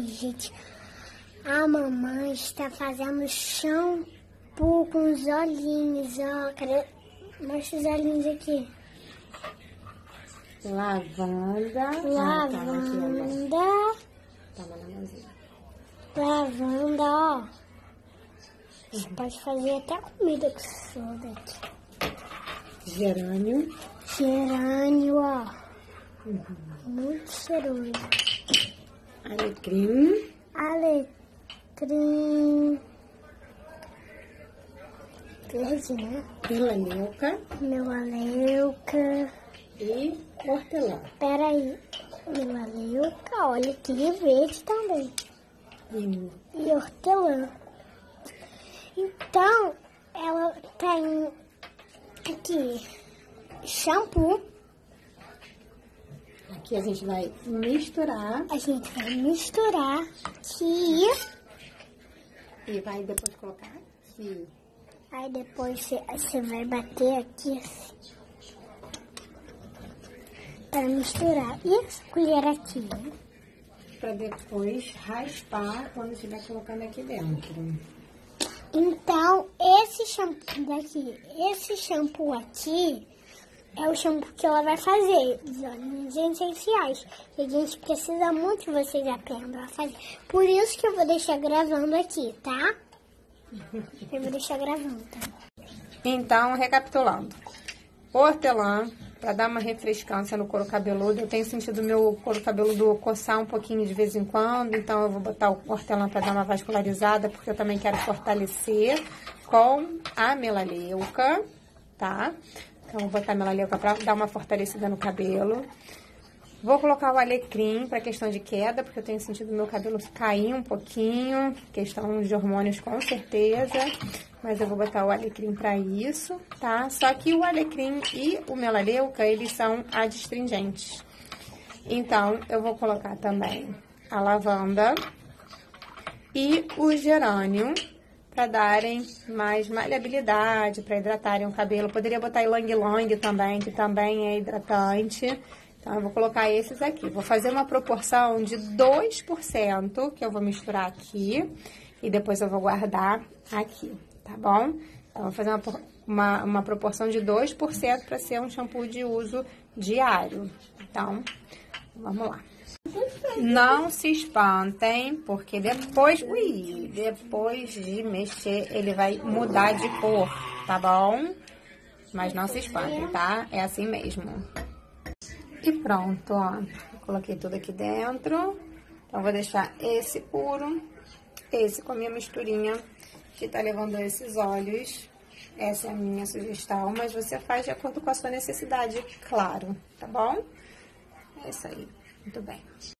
Oi, gente. A mamãe está fazendo shampoo com os olhinhos, ó. Mostra os olhinhos aqui. Lavanda. Ah. Lavanda. Toma na mãozinha. Lavanda, ó. Você pode fazer até comida com isso daqui. Gerânio. Gerânio, ó. Muito cheiroso. Alecrim. Alecrim. Verde, né? Melaleuca. Melaleuca. E hortelã. Peraí. Melaleuca, olha que verde também. E E hortelã. Então, ela tem aqui shampoo. Aqui a gente vai misturar. A gente vai misturar aqui. E vai depois colocar aqui. Aí depois você, vai bater aqui assim. Para misturar. E essa colher aqui? né? Pra depois raspar quando estiver colocando aqui dentro. Então, esse shampoo daqui, esse shampoo aqui é o shampoo que ela vai fazer, os óleos essenciais. E a gente precisa muito que vocês aprendam a fazer. Por isso que eu vou deixar gravando aqui, tá? Eu vou deixar gravando, tá? Então, recapitulando. Hortelã, para dar uma refrescância no couro cabeludo. Eu tenho sentido meu couro cabeludo coçar um pouquinho de vez em quando, então eu vou botar o hortelã para dar uma vascularizada, porque eu também quero fortalecer com a melaleuca, tá? Então, vou botar a melaleuca para dar uma fortalecida no cabelo. Vou colocar o alecrim para questão de queda, porque eu tenho sentido meu cabelo cair um pouquinho, questão de hormônios com certeza, mas eu vou botar o alecrim para isso, tá? Só que o alecrim e o melaleuca, eles são adstringentes. Então, eu vou colocar também a lavanda e o gerânio para darem mais maleabilidade, para hidratarem o cabelo. Poderia botar ylang-ylang também, que também é hidratante. Então, eu vou colocar esses aqui. Vou fazer uma proporção de 2%, que eu vou misturar aqui. E depois eu vou guardar aqui, tá bom? Então, eu vou fazer uma, uma, uma proporção de 2% para ser um shampoo de uso diário. Então, vamos lá. Não se espantem, porque depois, ui, depois de mexer, ele vai mudar de cor, tá bom? Mas não se espantem, tá? É assim mesmo. E pronto, ó. Coloquei tudo aqui dentro. Então, vou deixar esse puro, esse com a minha misturinha, que tá levando esses óleos. Essa é a minha sugestão, mas você faz de acordo com a sua necessidade, claro, tá bom? É isso aí. Muito bem.